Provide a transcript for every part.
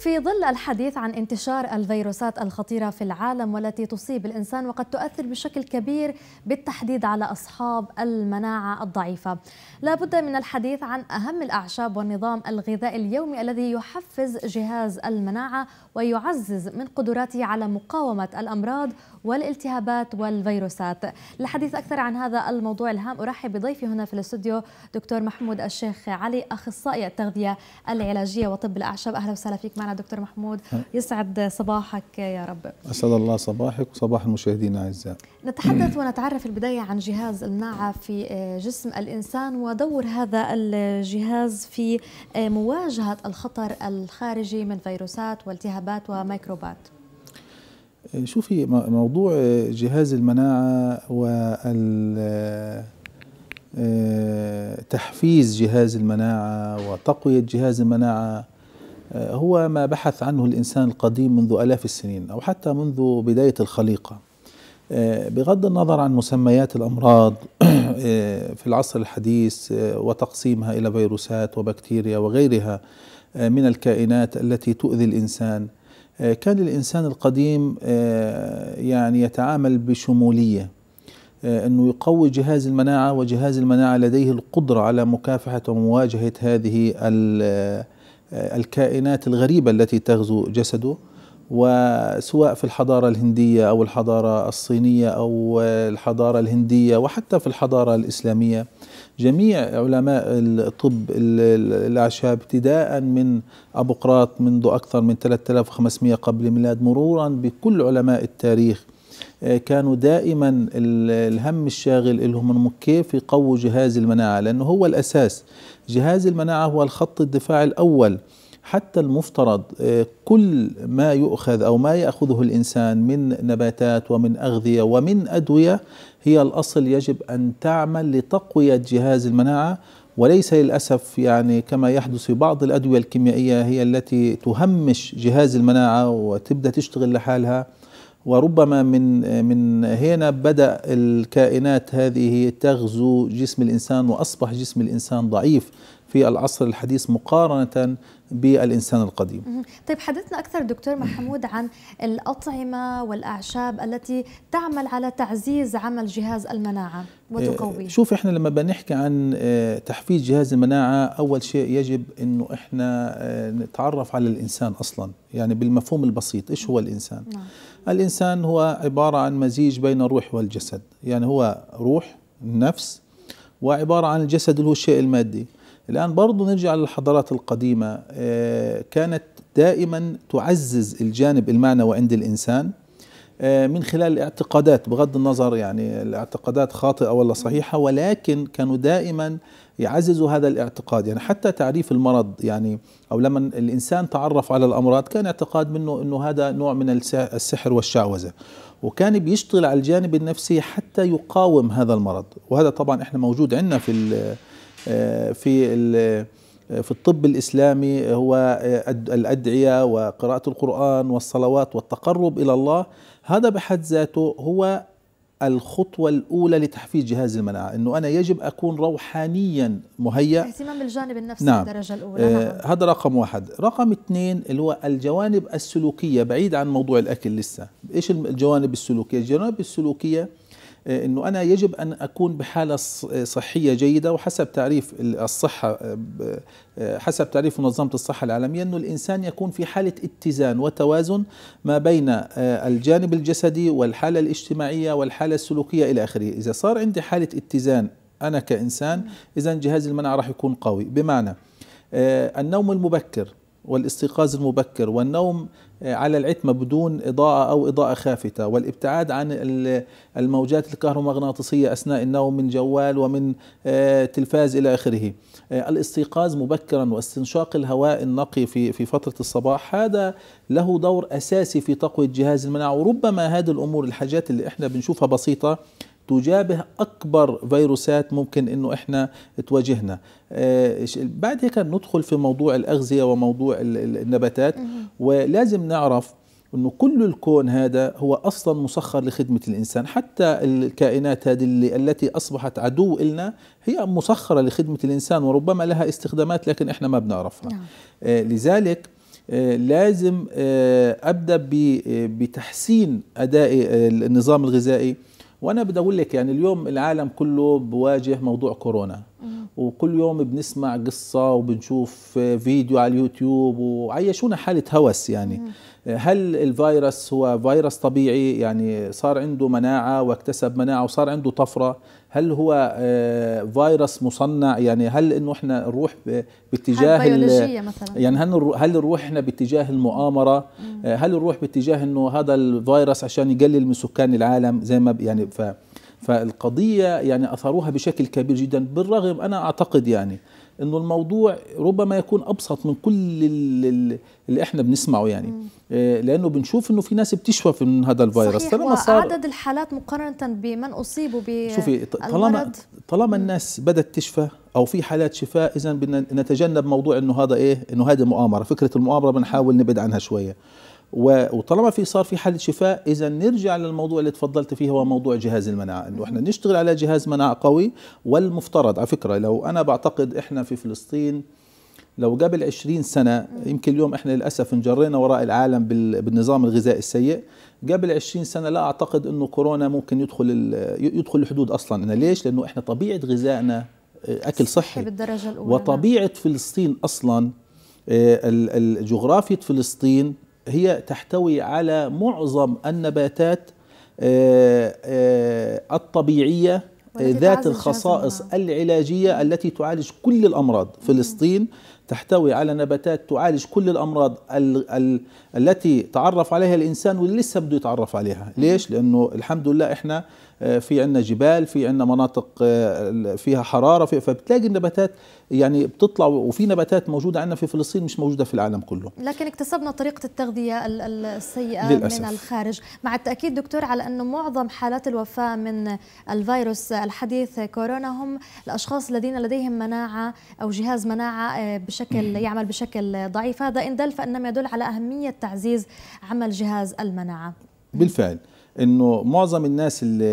في ظل الحديث عن انتشار الفيروسات الخطيرة في العالم والتي تصيب الإنسان وقد تؤثر بشكل كبير بالتحديد على أصحاب المناعة الضعيفة. لا بد من الحديث عن أهم الأعشاب والنظام الغذائي اليومي الذي يحفز جهاز المناعة ويعزز من قدراته على مقاومة الأمراض والالتهابات والفيروسات. للحديث أكثر عن هذا الموضوع الهام أرحب بضيفي هنا في الاستوديو دكتور محمود الشيخ علي أخصائي التغذية العلاجية وطب الأعشاب. أهلا وسهلا فيك معنا. دكتور محمود. يسعد صباحك يا رب. أسعد الله صباحك وصباح المشاهدين الأعزاء نتحدث ونتعرف البداية عن جهاز المناعة في جسم الإنسان ودور هذا الجهاز في مواجهة الخطر الخارجي من فيروسات والتهابات وميكروبات. شوفي موضوع جهاز المناعة تحفيز جهاز المناعة وتقوية جهاز المناعة هو ما بحث عنه الإنسان القديم منذ آلاف السنين أو حتى منذ بداية الخليقة. بغض النظر عن مسميات الأمراض في العصر الحديث وتقسيمها إلى فيروسات وبكتيريا وغيرها من الكائنات التي تؤذي الإنسان. كان الإنسان القديم يعني يتعامل بشمولية أنه يقوي جهاز المناعة وجهاز المناعة لديه القدرة على مكافحة ومواجهة هذه الكائنات الغريبة التي تغزو جسده وسواء في الحضارة الهندية أو الحضارة الصينية أو الحضارة الهندية وحتى في الحضارة الإسلامية جميع علماء الطب الأعشاب ابتداء من أبوقراط منذ أكثر من 3500 قبل الميلاد مرورا بكل علماء التاريخ. كانوا دائما الهم الشاغل لهم انهم كيف يقووا جهاز المناعة لأنه هو الأساس. جهاز المناعة هو الخط الدفاع الأول حتى المفترض كل ما يؤخذ أو ما يأخذه الإنسان من نباتات ومن أغذية ومن أدوية هي الأصل يجب أن تعمل لتقوية جهاز المناعة. وليس للأسف يعني كما يحدث في بعض الأدوية الكيميائية هي التي تهمش جهاز المناعة وتبدأ تشتغل لحالها. وربما من من هنا بدأ الكائنات هذه تغزو جسم الإنسان وأصبح جسم الإنسان ضعيف في العصر الحديث مقارنة بالإنسان القديم. طيب حدثنا أكثر دكتور محمود عن الأطعمة والأعشاب التي تعمل على تعزيز عمل جهاز المناعة وتقويه. شوف إحنا لما بنحكي عن تحفيز جهاز المناعة أول شيء يجب أنه إحنا نتعرف على الإنسان أصلا يعني بالمفهوم البسيط إيش هو الإنسان؟ نعم. الإنسان هو عبارة عن مزيج بين الروح والجسد. يعني هو روح نفس وعبارة عن الجسد اللي هو الشيء المادي. الآن برضو نرجع للحضارات القديمة. كانت دائما تعزز الجانب المعنوي عند الإنسان. من خلال الاعتقادات بغض النظر يعني الاعتقادات خاطئة ولا صحيحة ولكن كانوا دائما يعززوا هذا الاعتقاد. يعني حتى تعريف المرض يعني أو لما الإنسان تعرف على الأمراض كان اعتقاد منه أنه هذا نوع من السحر والشعوذة. وكان بيشتغل على الجانب النفسي حتى يقاوم هذا المرض. وهذا طبعا إحنا موجود عندنا في في في الطب الإسلامي هو الأدعية وقراءة القرآن والصلوات والتقرب إلى الله. هذا بحد ذاته هو الخطوة الأولى لتحفيز جهاز المناعة. أنه أنا يجب أكون روحانيا مهيأ. اهتمام بالجانب النفسي نعم. الدرجة الأولى. آه نعم. هذا رقم واحد. رقم اثنين اللي هو الجوانب السلوكية بعيد عن موضوع الأكل لسه. إيش الجوانب السلوكية؟ الجوانب السلوكية إنه أنا يجب أن أكون بحالة صحية جيدة وحسب تعريف الصحة حسب تعريف منظمة الصحة العالمية إنه الإنسان يكون في حالة اتزان وتوازن ما بين الجانب الجسدي والحالة الاجتماعية والحالة السلوكية إلى آخره، إذا صار عندي حالة اتزان أنا كإنسان اذا جهاز المناعه راح يكون قوي، بمعنى النوم المبكر والإستيقاظ المبكر والنوم على العتمة بدون إضاءة أو إضاءة خافتة. والابتعاد عن الموجات الكهرومغناطيسية أثناء النوم من جوال ومن تلفاز إلى آخره. الاستيقاظ مبكرا واستنشاق الهواء النقي في في فترة الصباح هذا له دور أساسي في تقوية جهاز المناعة. وربما هذه الأمور الحاجات اللي إحنا بنشوفها بسيطة تجابه أكبر فيروسات ممكن إنه إحنا تواجهنا. آه بعد هيك ندخل في موضوع الأغذية وموضوع النباتات. ولازم نعرف إنه كل الكون هذا هو أصلا مسخر لخدمة الإنسان. حتى الكائنات هذه اللي التي أصبحت عدو لنا هي مسخرة لخدمة الإنسان وربما لها استخدامات لكن إحنا ما بنعرفها. نعم. آه لذلك آه، لازم أبدأ بتحسين أداء النظام الغذائي. وأنا بدي أقول لك يعني اليوم العالم كله بواجه موضوع كورونا. وكل يوم بنسمع قصة وبنشوف فيديو على اليوتيوب وعيشونا حالة هوس يعني. هل الفيروس هو فيروس طبيعي؟ يعني صار عنده مناعة واكتسب مناعة وصار عنده طفرة. هل هو آه، فيروس مصنع؟ يعني هل إنه إحنا نروح باتجاه مثلا. يعني هل هل نروح إحنا باتجاه المؤامرة؟ آه، هل نروح باتجاه إنه هذا الفيروس عشان يقلل من سكان العالم زي ما يعني ف فالقضية يعني أثروها بشكل كبير جدا. بالرغم أنا أعتقد يعني إنه الموضوع ربما يكون أبسط من كل ال- ال- اللي إحنا بنسمعه يعني. آه، لأنه بنشوف إنه في ناس بتشفى من هذا الفيروس. صحيح طالما صار وعدد الحالات مقارنة بمن أصيبوا شوفي ط- طالما طالما الناس بدأت تشفى أو في حالات شفاء اذا بدنا نتجنب موضوع إنه هذا إيه إنه هذه مؤامرة. فكرة المؤامرة بنحاول نبعد عنها شوية. وطالما في صار في حالة شفاء إذا نرجع للموضوع اللي تفضلت فيه هو موضوع جهاز المناعة. إنه إحنا نشتغل على جهاز مناعة قوي والمفترض. على فكرة لو أنا بعتقد إحنا في فلسطين لو قبل 20 سنة يمكن اليوم إحنا للأسف انجرينا وراء العالم بال- بالنظام الغذائي السيء. قبل 20 سنة لا أعتقد أنه كورونا ممكن يدخل يدخل الحدود أصلا. أنا ليش؟ لأنه إحنا طبيعة غذائنا آه، أكل صحي بالدرجة الأولى. وطبيعة فلسطين أصلا آه، جغرافية فلسطين هي تحتوي على معظم النباتات آه، آه، الطبيعية والتي ذات الخصائص العلاجية التي تعالج كل الأمراض. فلسطين تحتوي على نباتات تعالج كل الأمراض ال ال التي تعرف عليها الإنسان واللي لسه بده يتعرف عليها. ليش؟ لأنه الحمد لله إحنا آه، في عندنا جبال في عندنا مناطق آه، فيها حرارة في فبتلاقي النباتات يعني بتطلع وفي نباتات موجودة عندنا في فلسطين مش موجودة في العالم كله. لكن اكتسبنا طريقة التغذية ال- ال- السيئة للأسف. من الخارج. مع التأكيد دكتور على أنه معظم حالات الوفاة من الفيروس الحديث كورونا هم الأشخاص الذين لديهم مناعة أو جهاز مناعة آه، بشكل يعمل بشكل ضعيف. هذا إن دل فإنما يدل على أهمية تعزيز عمل جهاز المناعة. بالفعل. إنه معظم الناس اللي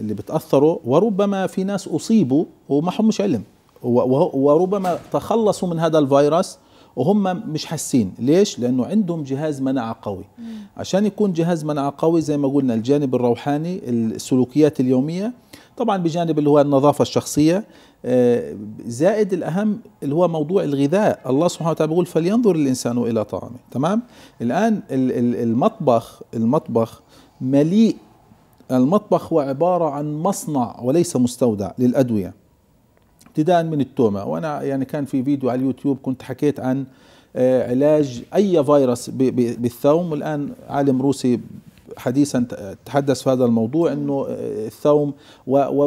اللي بتأثروا وربما في ناس أصيبوا وما همش علم. وربما تخلصوا من هذا الفيروس وهم مش حاسين. ليش؟ لأنه عندهم جهاز مناعة قوي. عشان يكون جهاز مناعة قوي زي ما قلنا الجانب الروحاني السلوكيات اليومية طبعا بجانب اللي هو النظافة الشخصية آه، زائد الأهم اللي هو موضوع الغذاء. الله سبحانه وتعالى بيقول فلينظر الإنسان إلى طعامه. تمام؟ الآن ال- ال- المطبخ المطبخ مليء. المطبخ هو عبارة عن مصنع وليس مستودع للأدوية. ابتداء من التومة. وأنا يعني كان في فيديو على اليوتيوب كنت حكيت عن آه، علاج أي فيروس بالثوم. والآن عالم روسي حديثا تحدث في هذا الموضوع إنه آه، الثوم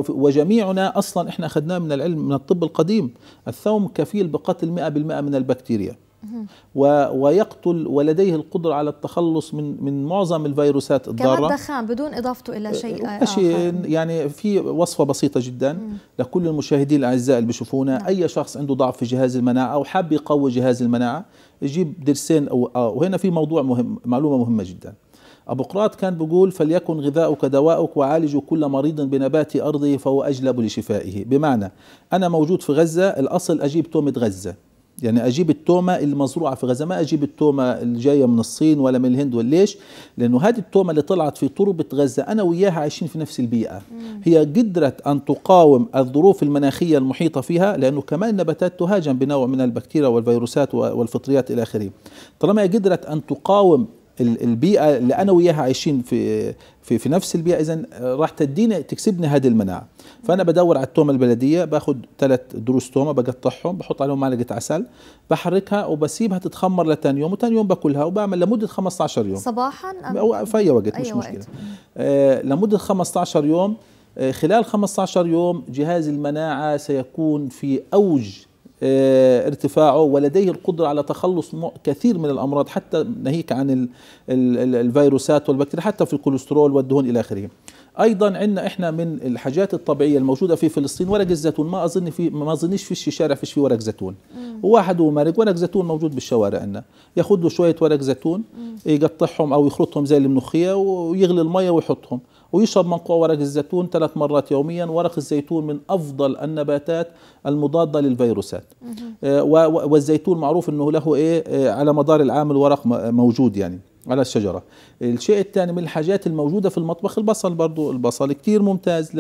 وجميعنا أصلا إحنا أخذناه من العلم من الطب القديم. الثوم كفيل بقتل 100% من البكتيريا. ويقتل ولديه القدرة على التخلص من من معظم الفيروسات الضارة. كمادة خام بدون إضافته إلى شيء شيء آخر. يعني في وصفة بسيطة جدا لكل المشاهدين الأعزاء اللي بيشوفونا. نعم. أي شخص عنده ضعف في جهاز المناعة أو حاب يقوي جهاز المناعة يجيب درسين أو- وهنا في موضوع مهم معلومة مهمة جدا. أبو قراط كان بيقول فليكن غذاؤك دواؤك وعالجوا كل مريض بنبات أرضه فهو أجلب لشفائه. بمعنى أنا موجود في غزة الأصل أجيب تومة غزة. يعني أجيب التومة المزروعة في غزة ما أجيب التومة اللي جاية من الصين ولا من الهند ولا ليش؟ لأنه هذه التومة اللي طلعت في تربة غزة أنا وياها عايشين في نفس البيئة. هي قدرت أن تقاوم الظروف المناخية المحيطة فيها لأنه كمان النباتات تهاجم بنوع من البكتيريا والفيروسات والفطريات إلى آخره. طالما هي قدرت أن تقاوم البيئة اللي أنا وياها عايشين في في في نفس البيئة اذا راح تديني تكسبني هذه المناعة. فأنا بدور على التومة البلدية باخذ ثلاث دروس تومة بقطعهم بحط عليهم معلقة عسل بحركها وبسيبها تتخمر لثاني يوم وثاني يوم باكلها وبعمل لمدة 15 يوم. صباحا أم؟ أو في أي وقت أي مش وقت. مشكله آه لمدة 15 يوم آه خلال 15 يوم جهاز المناعة سيكون في أوج آه ارتفاعه ولديه القدرة على تخلص كثير من الأمراض حتى ناهيك عن ال ال ال الفيروسات والبكتيريا حتى في الكوليسترول والدهون إلى آخره. أيضا عندنا إحنا من الحاجات الطبيعية الموجودة في فلسطين ورق الزيتون. ما أظن في ما أظنش فيش شارع فيش فيه ورق زيتون. وواحد ومرق ورق زيتون موجود بالشوارع عندنا. ياخذ له شوية ورق زيتون يقطعهم أو يخلطهم زي الملوخيه ويغلي المية ويحطهم. ويشرب منقوع ورق الزيتون ثلاث مرات يوميا. ورق الزيتون من أفضل النباتات المضادة للفيروسات. آه، والزيتون معروف إنه له إيه؟ آه، على مدار العام الورق موجود يعني على الشجرة. الشيء الثاني من الحاجات الموجودة في المطبخ البصل برضو. البصل كتير ممتاز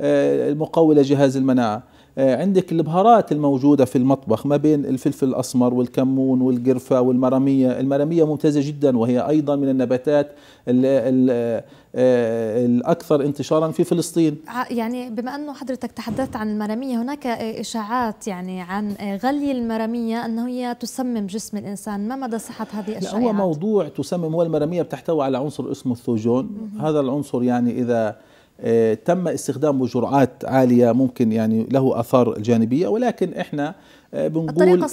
للمقوي لجهاز المناعة. آه، عندك البهارات الموجودة في المطبخ ما بين الفلفل الأسمر والكمون والقرفة والمرامية المرامية ممتازة جدا وهي أيضا من النباتات ال ال آه، الأكثر انتشارا في فلسطين. يعني بما أنه حضرتك تحدثت عن المرامية هناك إشاعات يعني عن غلي المرامية أنه هي تسمم جسم الإنسان. ما مدى صحة هذه الشائعات؟ هو موضوع تسمم هو المرامية بتحتوي على عنصر اسمه الثوجون. هذا العنصر يعني إذا آه، تم استخدامه بجرعات عالية ممكن يعني له آثار جانبية ولكن إحنا آه، بنقول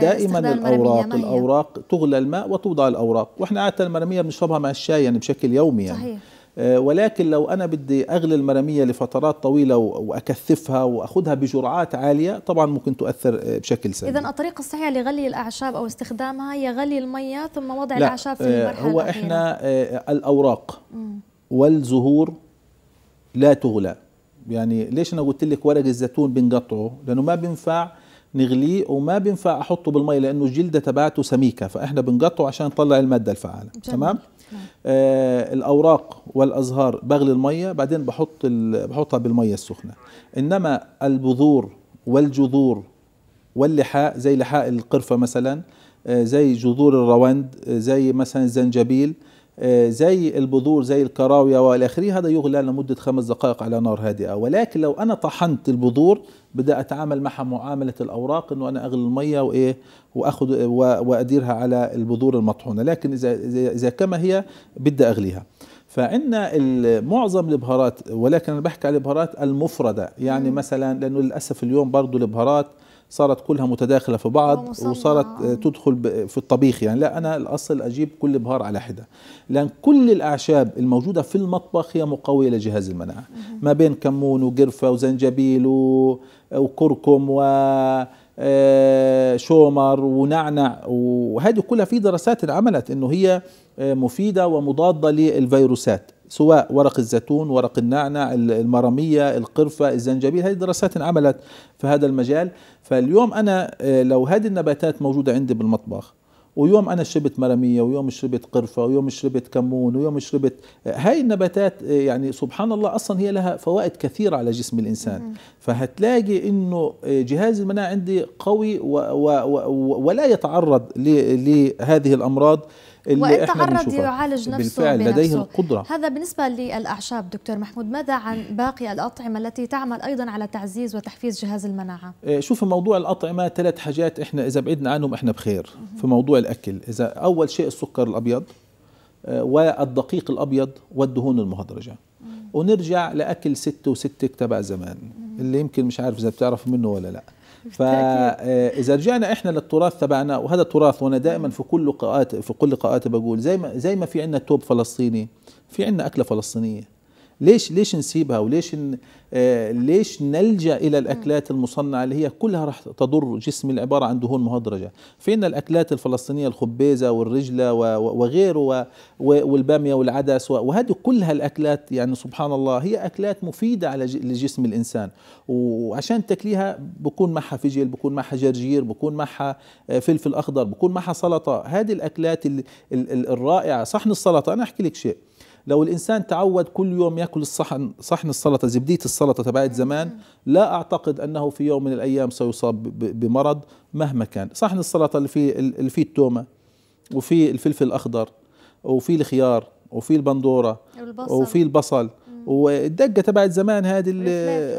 دائما الأوراق الأوراق تغلى الماء وتوضع الأوراق وإحنا عادة المرمية بنشربها مع الشاي يعني بشكل يومي يعني. صحيح. آه، ولكن لو أنا بدي أغلي المرمية لفترات طويلة وأكثفها وأخذها بجرعات عالية طبعا ممكن تؤثر بشكل سلبي. اذا الطريقة الصحيحة لغلي الأعشاب أو استخدامها هي غلي المية ثم وضع الأعشاب في المرحله هو إحنا الأوراق والزهور لا تغلى. يعني ليش أنا قلت لك ورق الزيتون بنقطعه؟ لأنه ما بينفع نغليه وما بينفع أحطه بالمي لأنه الجلدة تبعته سميكة فإحنا بنقطعه عشان نطلع المادة الفعالة. تمام؟ نعم. آه الأوراق والأزهار بغلي المية بعدين بحط بحطها بالمية السخنة. إنما البذور والجذور واللحاء زي لحاء القرفة مثلا آه زي جذور الروند آه زي مثلا الزنجبيل زي البذور زي الكراوية والى آخره. هذا يغلى لمدة خمس دقائق على نار هادئة. ولكن لو أنا طحنت البذور بدأ أتعامل معها معاملة الأوراق أنه أنا أغلي المية وإيه وأخذ وأديرها على البذور المطحونة. لكن إذا إذا كما هي بدي أغليها. فعندنا معظم البهارات ولكن أنا بحكي على البهارات المفردة يعني مثلا لأنه للأسف اليوم برضو البهارات صارت كلها متداخلة في بعض وصارت تدخل في الطبيخ يعني. لا أنا الأصل أجيب كل بهار على حدة. لأن كل الأعشاب الموجودة في المطبخ هي مقوية لجهاز المناعة. ما بين كمون وقرفة وزنجبيل وكركم و آه، شومر ونعنع وهذه كلها في دراسات انعملت إنه هي آه، مفيدة ومضادة للفيروسات. سواء ورق الزيتون ورق النعنع المرمية القرفة الزنجبيل هذه دراسات انعملت في هذا المجال. فاليوم أنا آه، لو هذه النباتات موجودة عندي بالمطبخ ويوم أنا شربت مرمية ويوم شربت قرفة ويوم شربت كمون ويوم شربت آه، هاي النباتات آه، يعني سبحان الله أصلا هي لها فوائد كثيرة على جسم الإنسان. فهتلاقي إنه جهاز المناعة عندي قوي و و و ولا يتعرض لهذه الأمراض. اللي وإن تعرض يعالج نفسه بالفعل بنفسه. لديه القدرة. هذا بالنسبة للأعشاب. دكتور محمود ماذا عن باقي الأطعمة التي تعمل أيضا على تعزيز وتحفيز جهاز المناعة؟ إيه، شوف موضوع الأطعمة ثلاث حاجات إحنا إذا بعدنا عنهم إحنا بخير. في موضوع الأكل إذا أول شيء السكر الأبيض آه، والدقيق الأبيض والدهون المهدرجة. ونرجع لأكل ست وستك تبع زمان. اللي يمكن مش عارف إذا بتعرف منه ولا لا. فإذا رجعنا إحنا للتراث تبعنا وهذا تراث وأنا دائما في كل لقاءات في كل لقاءاتي بقول زي ما زي ما في عندنا توب فلسطيني في عندنا أكلة فلسطينية. ليش ليش نسيبها وليش ن... آه ليش نلجأ إلى الأكلات المصنعة اللي هي كلها راح تضر جسم العبارة عن دهون مهدرجة. فينا الأكلات الفلسطينية؟ الخبيزة والرجلة وغيره و... والبامية والعدس وهذه كلها الأكلات يعني سبحان الله هي أكلات مفيدة على لجسم الإنسان. وعشان تاكليها بكون معها فجل بكون معها جرجير بكون معها آه، فلفل أخضر بكون معها سلطة. هذه الأكلات الرائعة. صحن السلطة أنا أحكي لك شيء. لو الإنسان تعود كل يوم يأكل الصحن صحن السلطة زبدية السلطة تبعت زمان لا أعتقد أنه في يوم من الأيام سيصاب بمرض مهما كان. صحن السلطة اللي فيه اللي فيه التومة وفي الفلفل الأخضر وفي الخيار وفي البندورة وفي البصل. والدقة تبعت زمان هذه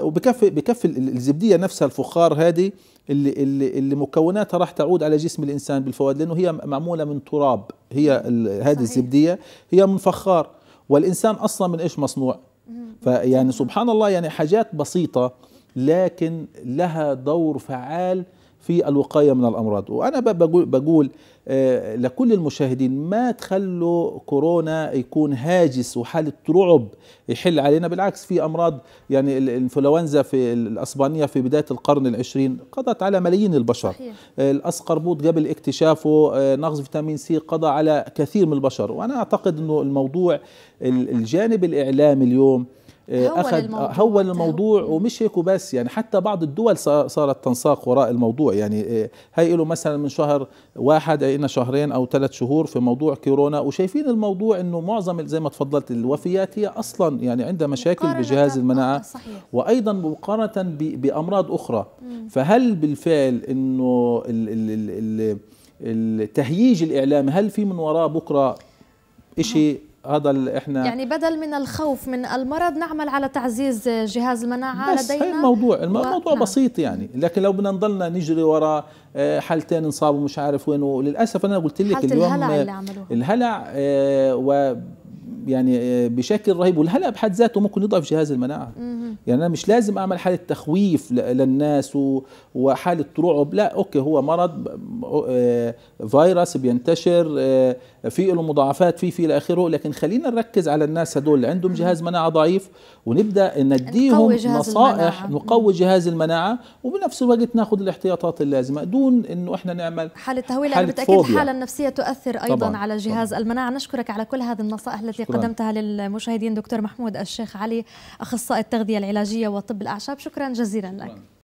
وبكفي بكفي الزبدية نفسها الفخار هذه اللي اللي اللي مكوناتها راح تعود على جسم الإنسان بالفوائد لأنه هي معمولة من تراب. هي هذه الزبدية هي من فخار. والإنسان أصلا من إيش مصنوع؟ فيعني سبحان الله يعني حاجات بسيطة لكن لها دور فعال في الوقاية من الأمراض. وأنا بقول, بقول لكل المشاهدين ما تخلوا كورونا يكون هاجس وحالة رعب يحل علينا؟ بالعكس في أمراض يعني الإنفلونزا في الأسبانية في بداية القرن العشرين قضت على ملايين البشر. صحيح. آه، الأسقربوط قبل اكتشافه آه، نقص فيتامين سي قضى على كثير من البشر. وأنا أعتقد أنه الموضوع الجانب الإعلامي اليوم أخذ الموضوع هول الموضوع ومش هيك وبس يعني حتى بعض الدول صارت تنساق وراء الموضوع. يعني هي له مثلا من شهر واحد إلى شهرين أو ثلاث شهور في موضوع كورونا. وشايفين الموضوع إنه معظم زي ما تفضلت الوفيات هي أصلا يعني عندها مشاكل بجهاز المناعة آه، صحيح. وأيضا مقارنة بأمراض أخرى. مم. فهل بالفعل إنه التهييج الإعلامي هل في من وراه بكرة شيء هذا إحنا يعني بدل من الخوف من المرض نعمل على تعزيز جهاز المناعة بس لدينا. هي الموضوع الموضوع و... نعم. بسيط يعني. لكن لو بدنا نضلنا نجري وراء آه، حالتين انصابوا مش عارف وين وللأسف أنا قلت لك اليوم الهلع اللي عملوه الهلع آه، و يعني آه، بشكل رهيب. والهلع بحد ذاته ممكن يضعف جهاز المناعة. يعني أنا مش لازم أعمل حالة تخويف للناس وحالة رعب لا أوكي هو مرض آه، فيروس بينتشر آه، في له مضاعفات في في إلى آخره. لكن خلينا نركز على الناس هدول اللي عندهم جهاز مناعة ضعيف ونبدأ نديهم نصائح نقوي جهاز المناعة. وبنفس الوقت ناخذ الاحتياطات اللازمة. دون إنه إحنا نعمل حالة تهويل حالة بالتاكيد الحاله النفسيه تؤثر أيضا طبعًا على جهاز طبعًا. المناعة. نشكرك على كل هذه النصائح التي شكرا. قدمتها للمشاهدين دكتور محمود الشيخ علي أخصائي التغذية العلاجية وطب الأعشاب. شكرا جزيلا لك.